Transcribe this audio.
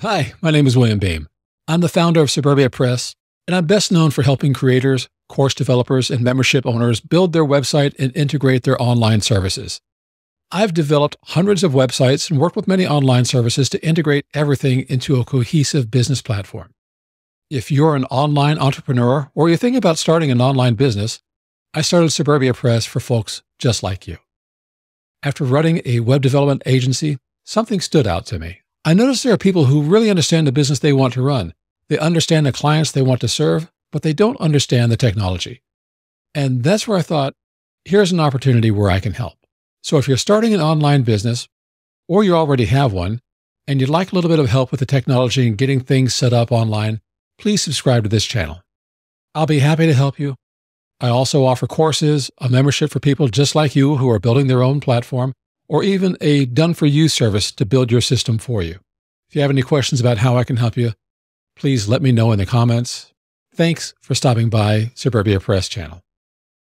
Hi, my name is William Beem. I'm the founder of Suburbia Press, and I'm best known for helping creators, course developers, and membership owners build their website and integrate their online services. I've developed hundreds of websites and worked with many online services to integrate everything into a cohesive business platform. If you're an online entrepreneur or you're thinking about starting an online business, I started Suburbia Press for folks just like you. After running a web development agency, something stood out to me. I notice there are people who really understand the business they want to run. They understand the clients they want to serve, but they don't understand the technology. And that's where I thought, here's an opportunity where I can help. So if you're starting an online business, or you already have one, and you'd like a little bit of help with the technology and getting things set up online, please subscribe to this channel. I'll be happy to help you. I also offer courses, a membership for people just like you who are building their own platform, or even a done for you service to build your system for you. If you have any questions about how I can help you, please let me know in the comments. Thanks for stopping by Suburbia Press channel.